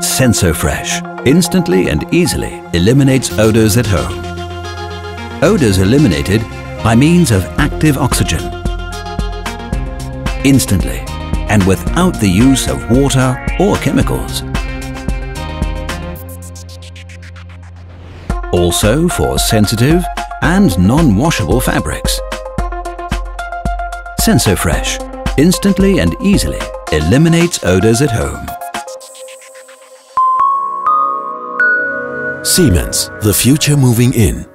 SensoFresh instantly and easily eliminates odors at home. Odors eliminated by means of active oxygen. Instantly and without the use of water or chemicals. Also for sensitive and non-washable fabrics. SensoFresh instantly and easily eliminates odors at home. Siemens, the future moving in.